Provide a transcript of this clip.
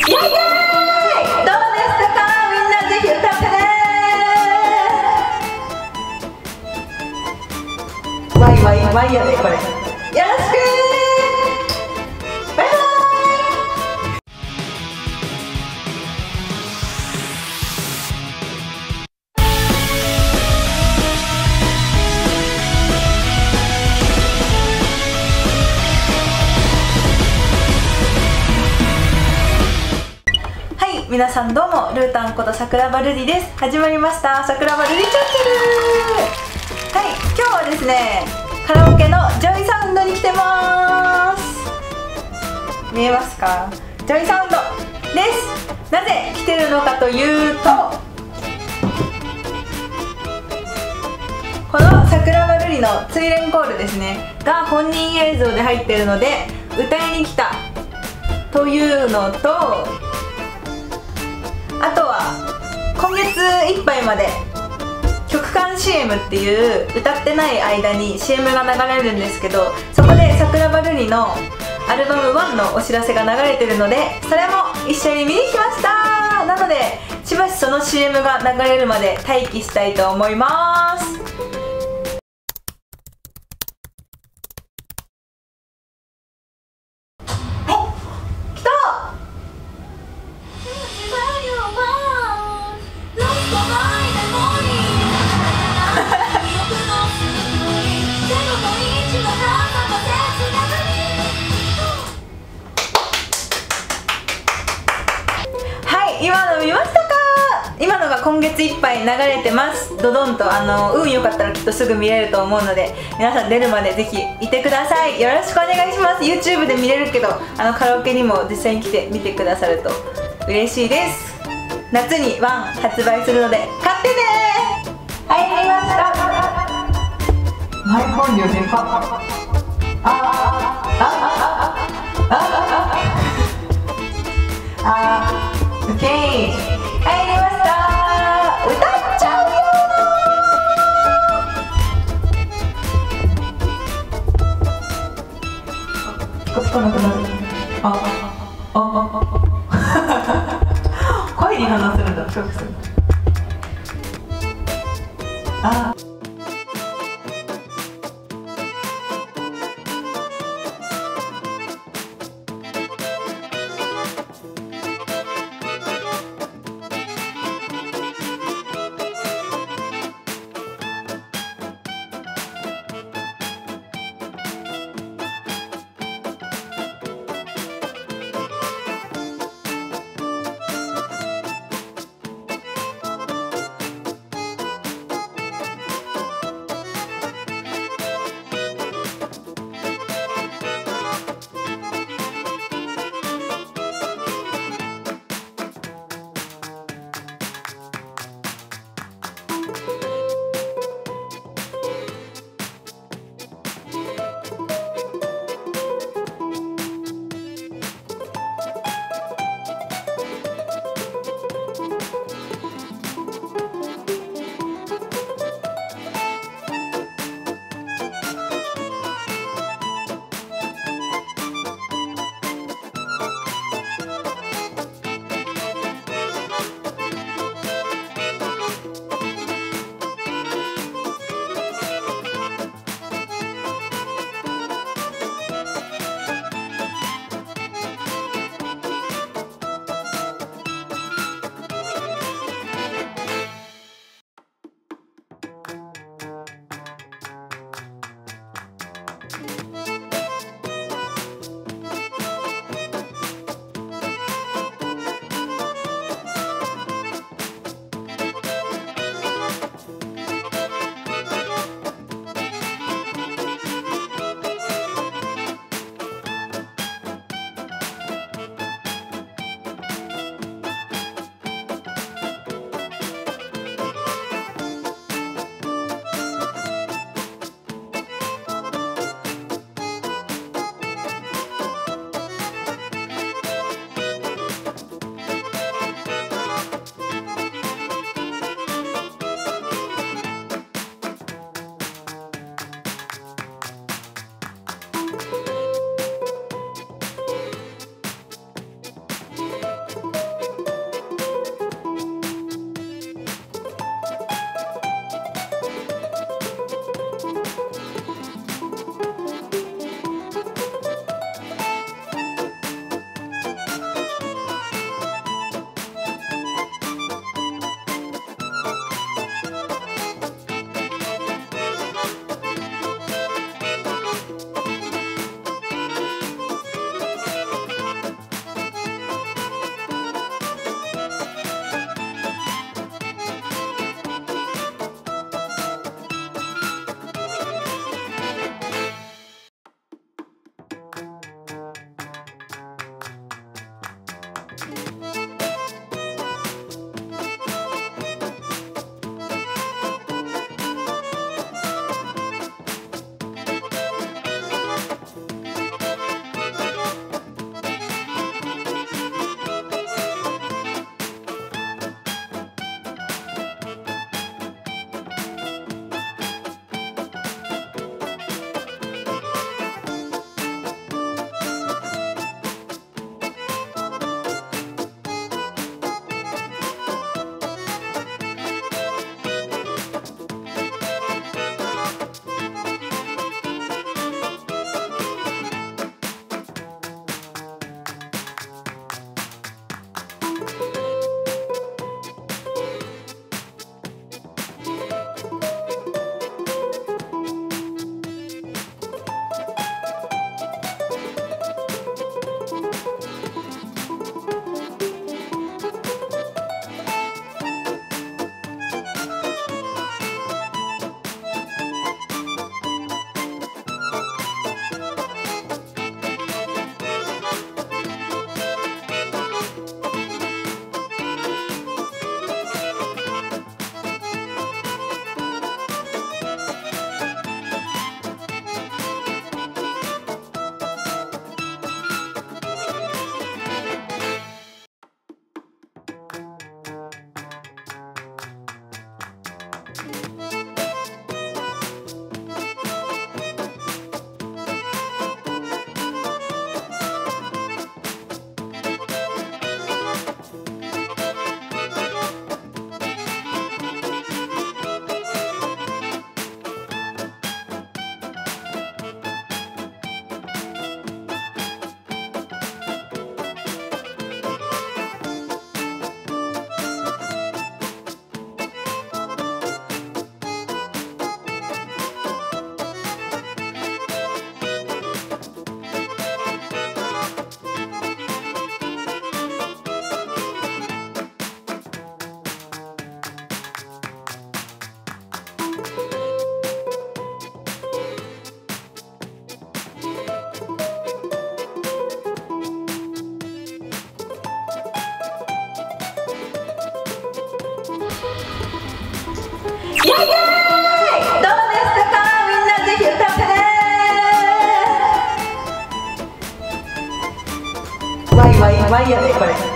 ワイワイワイやでこれ。皆さんどうもルータンこと桜庭ルディです。始まりました。桜庭ルディチャンネル。はい今日はですねカラオケのジョイサウンドに来てます。見えますか？ジョイサウンドです。なぜ来てるのかというとこの桜庭ルディの「追恋コール」ですねが本人映像で入ってるので歌いに来たというのとあとは今月いっぱいまで曲間 CM っていう歌ってない間に CM が流れるんですけどそこで桜庭瑠璃のアルバム1のお知らせが流れてるのでそれも一緒に見に来ました。なのでしばしその CM が流れるまで待機したいと思います。今月いっぱい流れてます。ドドンとあの運良かったらきっとすぐ見れると思うので皆さん出るまでぜひいてください。よろしくお願いします。YouTube で見れるけどあのカラオケにも実際に来て見てくださると嬉しいです。夏にワン発売するので買ってね！はい見ました。マイ本領でかあああああああ 声に反応するんだピコピコするあ。ワイやでこれ